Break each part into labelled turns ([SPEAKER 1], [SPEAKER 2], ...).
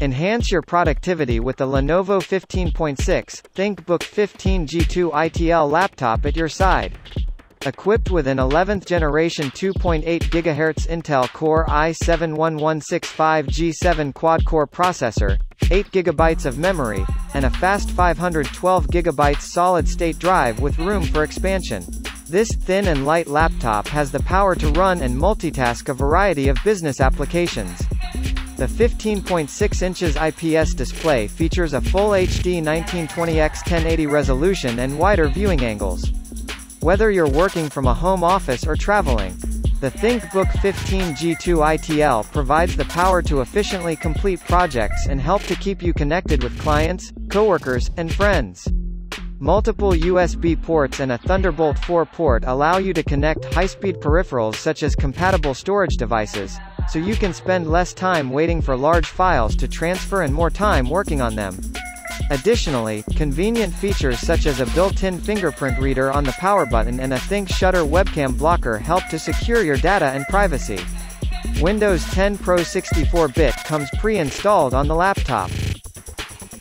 [SPEAKER 1] Enhance your productivity with the Lenovo 15.6 ThinkBook 15 G2 ITL laptop at your side. Equipped with an 11th generation 2.8 GHz Intel Core i7-1165G7 quad-core processor, 8 GB of memory, and a fast 512 GB solid-state drive with room for expansion. This thin and light laptop has the power to run and multitask a variety of business applications. The 15.6 inches IPS display features a full HD 1920x 1080 resolution and wider viewing angles. Whether you're working from a home office or traveling, the ThinkBook 15 G2 ITL provides the power to efficiently complete projects and help to keep you connected with clients, coworkers, and friends. Multiple USB ports and a Thunderbolt 4 port allow you to connect high-speed peripherals such as compatible storage devices, so you can spend less time waiting for large files to transfer and more time working on them. Additionally, convenient features such as a built-in fingerprint reader on the power button and a ThinkShutter webcam blocker help to secure your data and privacy. Windows 10 Pro 64-bit comes pre-installed on the laptop.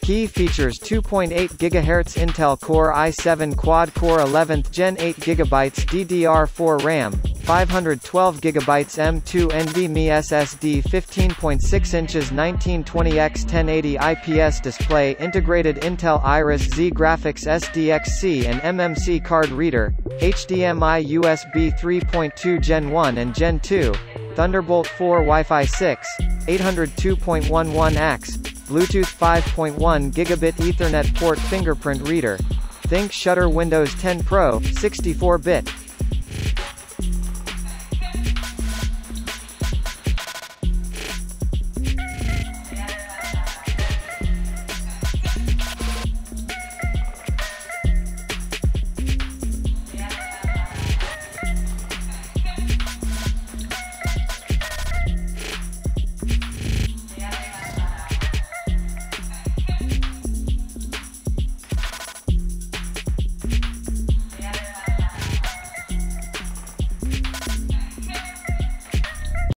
[SPEAKER 1] Key features 2.8 GHz Intel Core i7 quad-core 11th Gen 8 GB DDR4 RAM, 512 GB M2 NVMe SSD 15.6 inches 1920x 1080 IPS display integrated Intel Iris Xe graphics SDXC and MMC card reader, HDMI USB 3.2 Gen 1 and Gen 2, Thunderbolt 4 Wi-Fi 6, 802.11ax, Bluetooth 5.1 gigabit Ethernet port fingerprint reader. ThinkShutter Windows 10 Pro, 64-bit.